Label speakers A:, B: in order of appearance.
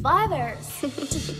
A: Spiders.